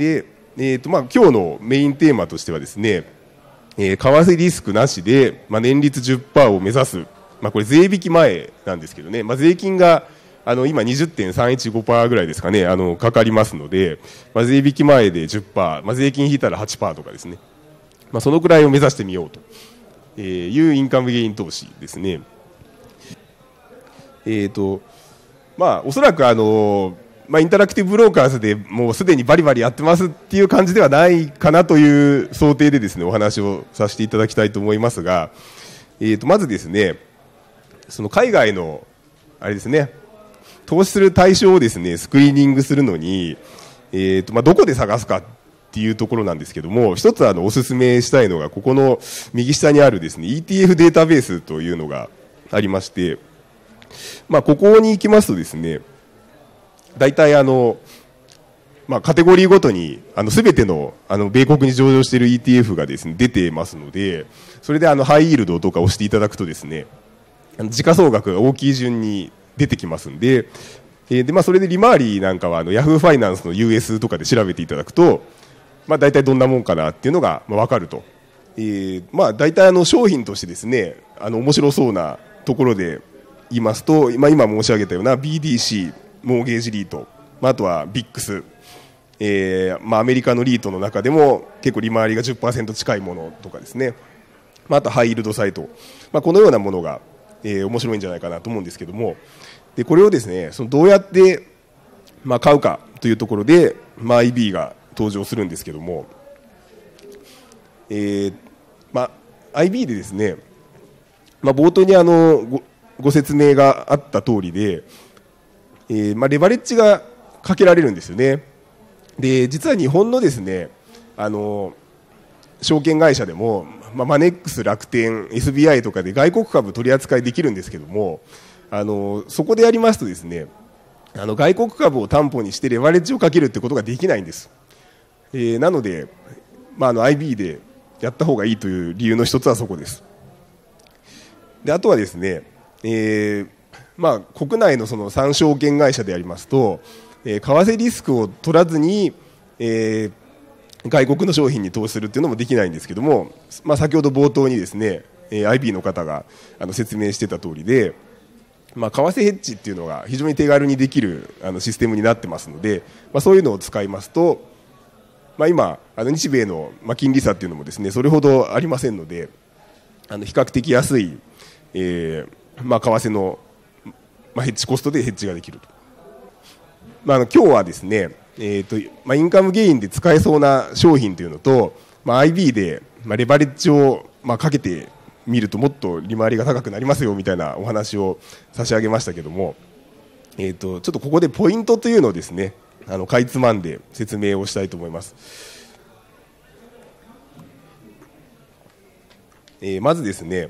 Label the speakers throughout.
Speaker 1: で、えーとまあ、今日のメインテーマとしてはですね、えー、為替リスクなしで、まあ、年率10%を目指す、まあ、これ税引き前なんですけどね、まあ、税金があの今20.315%ぐらいですかねあのかかりますので、まあ、税引き前で10%、まあ、税金引いたら8%とかですね、まあ、そのくらいを目指してみようというインカムゲイン投資ですね。えーとまあ、おそらくあの、まあ、インタラクティブブローカーズでもうすでにバリバリやってますっていう感じではないかなという想定でですねお話をさせていただきたいと思いますが、えー、とまずですねその海外のあれですね投資する対象をですねスクリーニングするのに、えーとまあ、どこで探すかっていうところなんですけども一つあのお勧めしたいのがここの右下にあるですね ETF データベースというのがありまして、まあ、ここに行きますとですね大体あの、まあ、カテゴリーごとにあの全てのあの米国に上場している ETF がですね出てますのでそれであのハイイールドとか押していただくとですね時価総額が大きい順に出てきますんで、えー、でまあ、それで利回りなんかはあのヤフーファイナンスの US とかで調べていただくと、まあ、大体どんなもんかなっていうのが、まあ、分かると、えーまあ、大体あの商品としてですねあの面白そうなところで言いますと、まあ、今申し上げたような BDC モーゲージリート、まあ、あとは BIX、えーまあ、アメリカのリートの中でも結構利回りが10%近いものとかですね、まあ、あとハイイールドサイト、まあ、このようなものが、えー、面白いんじゃないかなと思うんですけども、でこれをですねそのどうやって、まあ、買うかというところで、まあ、IB が登場するんですけども、えーまあ、IB でですね、まあ、冒頭にあのごご説明があった通りで、えーまあ、レバレッジがかけられるんですよね。で実は日本のですねあの証券会社でも、まあ、マネックス楽天 SBI とかで外国株取り扱いできるんですけどもあのそこでやりますとですねあの外国株を担保にしてレバレッジをかけるってことができないんです、えー、なので、まあ、あの IB でやった方がいいという理由の一つはそこです。であとはですね、えーまあ、国内のその3証券会社でありますと、えー、為替リスクを取らずに、えー、外国の商品に投資するっていうのもできないんですけども、まあ、先ほど冒頭にですね、えー、IB の方があの説明してた通りで、まあ、為替ヘッジっていうのが非常に手軽にできるあのシステムになってますので、まあ、そういうのを使いますと、まあ、今あの日米の、金利差っていうのもですねそれほどありませんのであの比較的安い、えーまあ、為替の、まあ、ヘッジコストでヘッジができると、まあ、あの今日はですね、えーとまあ、インカムゲインで使えそうな商品というのと、まあ、IB で、まあ、レバレッジを、まあ、かけて見るともっと利回りが高くなりますよみたいなお話を差し上げましたけども、えーと、ちょっとここでポイントというのをですねあのかいつまんで説明をしたいと思います、えー、まずですね、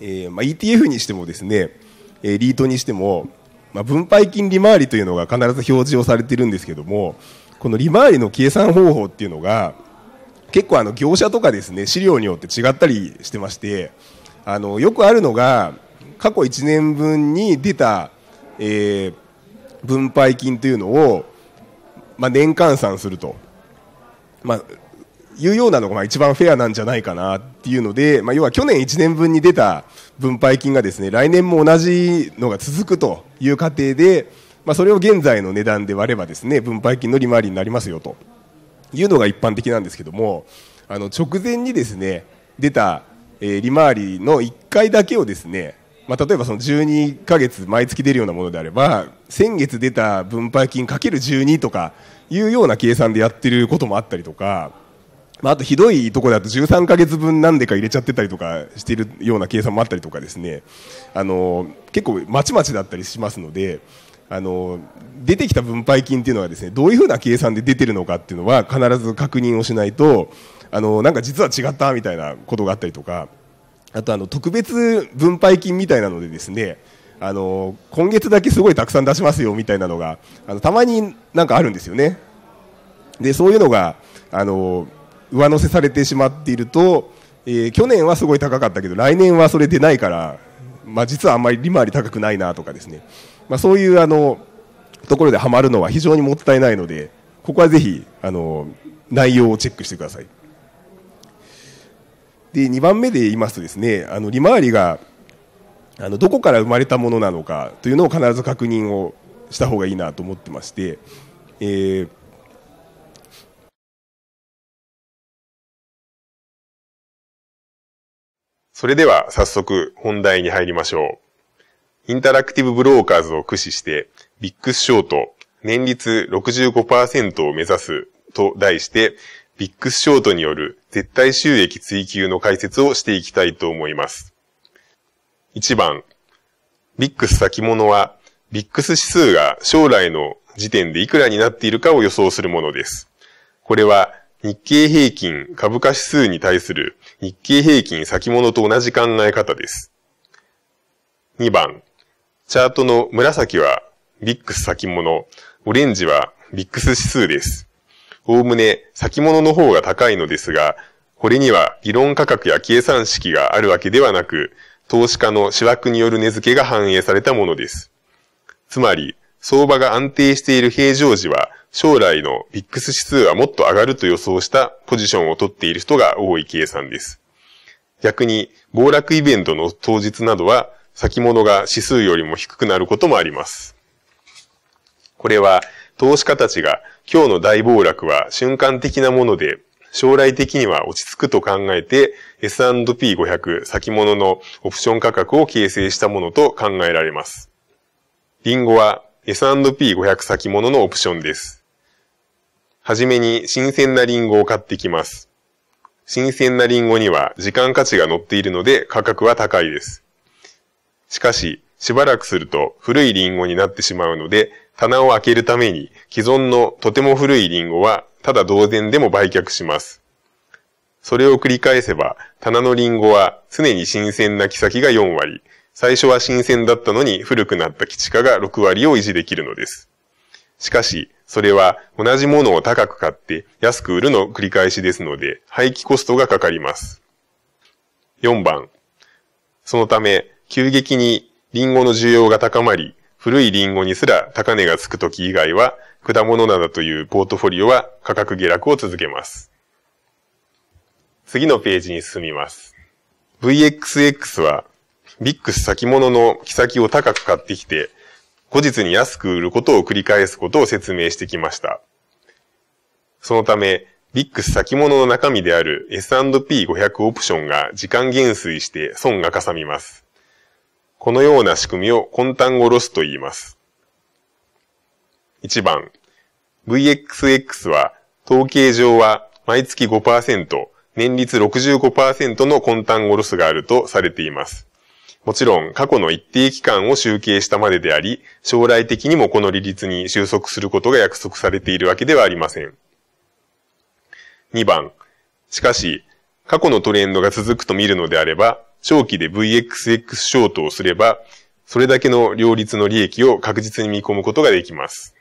Speaker 1: えーまあ、ETF にしてもですね、え、リートにしても、まあ、分配金利回りというのが必ず表示をされているんですけどもこの利回りの計算方法っていうのが結構あの業者とかですね資料によって違ったりしてましてあのよくあるのが過去1年分に出た、えー、分配金というのを、まあ、年換算すると、まあ、いうようなのがまあ一番フェアなんじゃないかなっていうので、まあ、要は去年1年分に出た分配金がですね来年も同じのが続くという過程で、まあ、それを現在の値段で割ればですね分配金の利回りになりますよと。いうのが一般的なんですけどもあの直前にですね出た、え、利回りの1回だけをですね、まあ、例えばその12ヶ月毎月出るようなものであれば先月出た分配金かける12とかいうような計算でやってることもあったりとか、まあ、あとひどいところだと13ヶ月分何でか入れちゃってたりとかしているような計算もあったりとかですねあの結構まちまちだったりしますので。あの出てきた分配金っていうのはですねどういうふうな計算で出てるのかっていうのは必ず確認をしないとあのなんか実は違ったみたいなことがあったりとかあとあの特別分配金みたいなのでですねあの今月だけすごいたくさん出しますよみたいなのがあのたまになんかあるんですよねでそういうのがあの上乗せされてしまっていると、えー、去年はすごい高かったけど来年はそれ出ないから、まあ、実はあんまり利回り高くないなとかですねまあ、そういうあのところではまるのは非常にもったいないのでここはぜひ、あの、内容をチェックしてください。で、2番目で言いますとですね、あの、利回りが、あの、どこから生まれたものなのかというのを必ず確認をした方がいいなと思ってまして、えー、
Speaker 2: それでは早速本題に入りましょう。インタラクティブブローカーズを駆使して、ビックスショート、年率65%を目指すと題して、ビックスショートによる絶対収益追求の解説をしていきたいと思います。1番、ビックス先物は、ビックス指数が将来の時点でいくらになっているかを予想するものです。これは日経平均株価指数に対する日経平均先物と同じ考え方です。2番、チャートの紫はビックス先物、オレンジはビックス指数です。おおむね先物の方が高いのですが、これには理論価格や計算式があるわけではなく、投資家の主枠による値付けが反映されたものです。つまり、相場が安定している平常時は、将来のビックス指数はもっと上がると予想したポジションを取っている人が多い計算です。逆に、暴落イベントの当日などは、先物が指数よりも低くなることもあります。これは、投資家たちが今日の大暴落は瞬間的なもので、将来的には落ち着くと考えて S&P500 先物のオプション価格を形成したものと考えられます。リンゴは S&P500 先物のオプションです。はじめに新鮮なリンゴを買ってきます。新鮮なリンゴには時間価値が載っているので価格は高いです。しかし、しばらくすると古いリンゴになってしまうので、棚を開けるために既存のとても古いリンゴはただ同然でも売却します。それを繰り返せば、棚のリンゴは常に新鮮な木先が4割、最初は新鮮だったのに古くなった基地化が6割を維持できるのです。しかし、それは同じものを高く買って安く売るの繰り返しですので、廃棄コストがかかります。4番。そのため、急激にリンゴの需要が高まり、古いリンゴにすら高値がつくとき以外は、果物などというポートフォリオは価格下落を続けます。次のページに進みます。VXX は、ビックス先物の木先を高く買ってきて、後日に安く売ることを繰り返すことを説明してきました。そのため、VIX 先物の中身である S&P500 オプションが時間減衰して損がかさみます。このような仕組みをコンタンゴロスと言います。1番、VXX は統計上は毎月5%、年率65%のコンタンゴロスがあるとされています。もちろん過去の一定期間を集計したまでであり、将来的にもこの利率に収束することが約束されているわけではありません。2番。しかし、過去のトレンドが続くと見るのであれば、長期で VXX ショートをすれば、それだけの両立の利益を確実に見込むことができます。